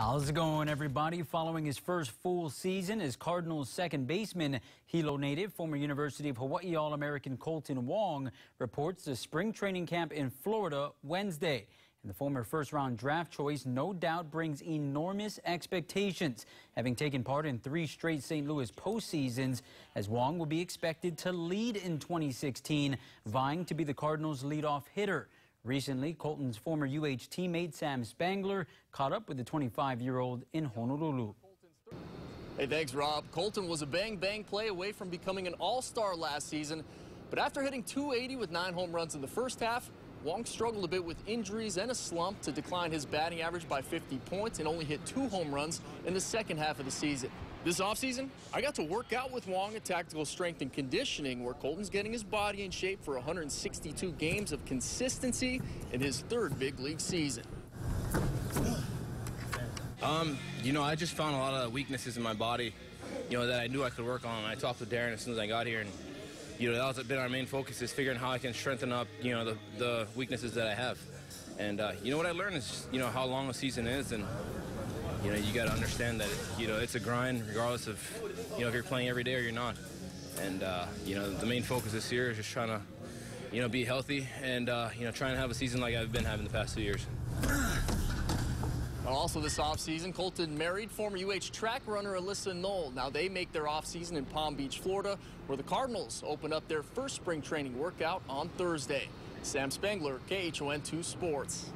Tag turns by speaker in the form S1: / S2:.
S1: How's it going, everybody? Following his first full season as Cardinals second baseman, Hilo native, former University of Hawaii All-American Kolten Wong reports the spring training camp in Florida Wednesday. And the former first-round draft choice no doubt brings enormous expectations, having taken part in three straight St. Louis postseasons, as Wong will be expected to lead in 2016, vying to be the Cardinals' leadoff hitter. Recently, Kolten's former UH teammate Sam Spangler caught up with the 25-year-old in Honolulu.
S2: Hey, thanks, Rob. Kolten was a bang-bang play away from becoming an all-star last season, but after hitting 280 with nine home runs in the first half, Wong struggled a bit with injuries and a slump to decline his batting average by 50 points and only hit two home runs in the second half of the season. This offseason, I got to work out with Wong at Tactical Strength and Conditioning, where Kolten's getting his body in shape for 162 games of consistency in his third big league season.
S3: Um, you know, I just found a lot of weaknesses in my body, you know, that I knew I could work on. I talked to Darren as soon as I got here, and you know, that's been our main focus is figuring how I can strengthen up, you know, the, the weaknesses that I have. And uh, you know what I learned is, you know, how long a season is, and you know, you got to understand that, you know, it's a grind regardless of, you know, if you're playing every day or you're not. And, uh, you know, the main focus this year is just trying to, you know, be healthy and, uh, you know, trying to have a season like I've been having the past two years.
S2: Also this offseason, Kolten married former UH track runner Alyssa Knoll. Now they make their offseason in Palm Beach, Florida, where the Cardinals open up their first spring training workout on Thursday. Sam Spangler, KHON2 Sports.